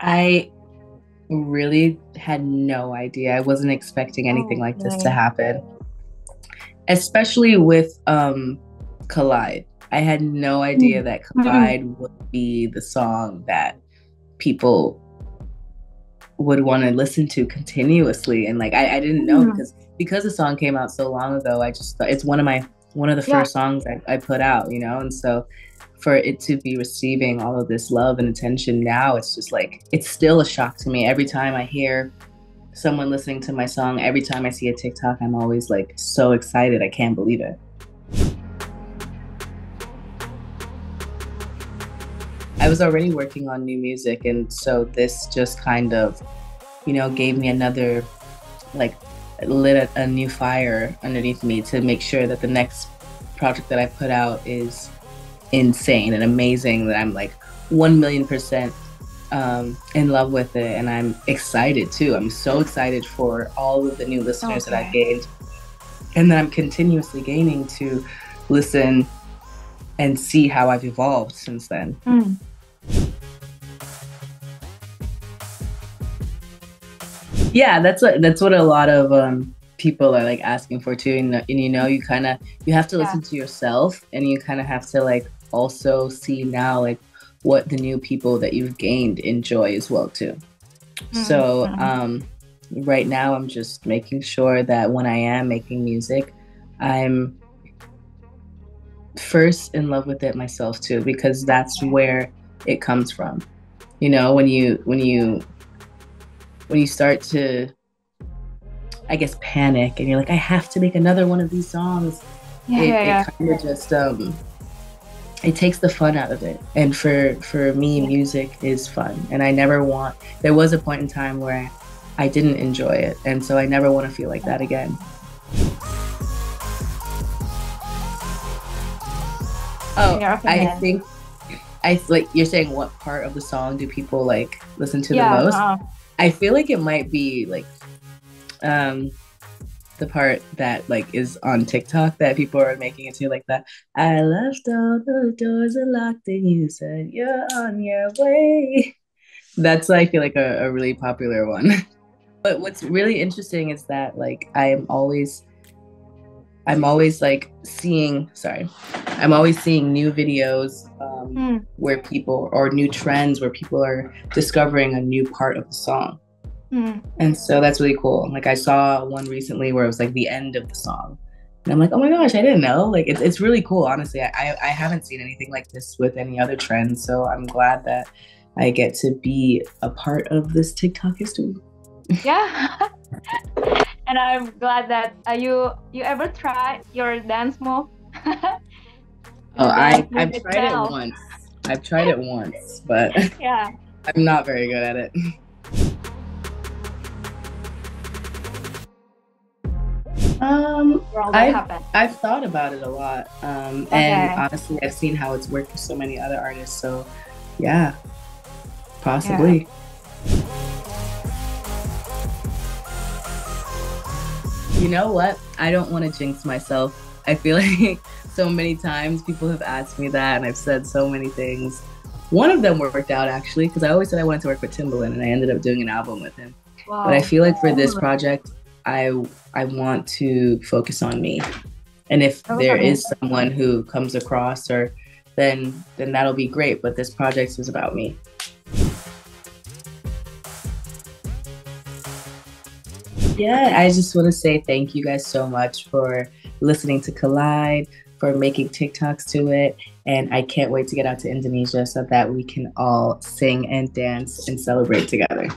I really had no idea. I wasn't expecting anything oh, like this to happen. Especially with um Collide. I had no idea mm. that mm-hmm. Collide mm-hmm. would be the song that people would want to listen to continuously. And like I, I didn't know mm-hmm. because because the song came out so long ago, I just thought it's one of my one of the yeah. first songs I, I put out, you know, and so for it to be receiving all of this love and attention now, it's just like it's still a shock to me every time I hear someone listening to my song. Every time I see a TikTok, I'm always like so excited. I can't believe it. I was already working on new music, and so this just kind of, you know, gave me another, like, lit a, new fire underneath me to make sure that the next project that I put out is insane and amazing. That I'm like one million percent um, in love with it, and I'm excited too. I'm so excited for all of the new listeners okay. that I've gained, and that I'm continuously gaining to listen and see how I've evolved since then. Mm. Yeah, that's what that's what a lot of um, people are like asking for too. And, and you know, you kind of you have to listen yeah. to yourself, and you kind of have to like also see now like what the new people that you've gained enjoy as well too. Mm-hmm. So um, right now, I'm just making sure that when I am making music, I'm first in love with it myself too, because that's where it comes from. You know, when you when you when you start to I guess panic and you're like, I have to make another one of these songs. Yeah, it, yeah, yeah. it kind of just um it takes the fun out of it. And for for me, music is fun. And I never want there was a point in time where I didn't enjoy it. And so I never want to feel like that again. Oh, I think I like you're saying what part of the song do people like listen to yeah, the most? Uh-huh. I feel like it might be like um the part that like is on TikTok that people are making it to like that. I left all the doors unlocked and you said you're on your way. That's I feel like a, a really popular one. but what's really interesting is that like I'm always I'm always like seeing, sorry, I'm always seeing new videos um, mm. where people, or new trends where people are discovering a new part of the song. Mm. And so that's really cool. Like I saw one recently where it was like the end of the song. And I'm like, oh my gosh, I didn't know. Like it's, it's really cool. Honestly, I, I haven't seen anything like this with any other trends. So I'm glad that I get to be a part of this TikTok history. Yeah. and I'm glad that uh, you you ever try your dance move. oh, I I've tried it once. I've tried it once, but yeah, I'm not very good at it. Um, I've, I've thought about it a lot. Um, okay. and honestly, I've seen how it's worked for so many other artists. So, yeah, possibly. Yeah. You know what? I don't want to jinx myself. I feel like so many times people have asked me that, and I've said so many things. One of them worked out actually, because I always said I wanted to work with Timbaland, and I ended up doing an album with him. Wow. But I feel like for this project, I I want to focus on me, and if oh, there is someone who comes across, or then then that'll be great. But this project is about me. Yeah, I just want to say thank you guys so much for listening to Collide, for making TikToks to it. And I can't wait to get out to Indonesia so that we can all sing and dance and celebrate together.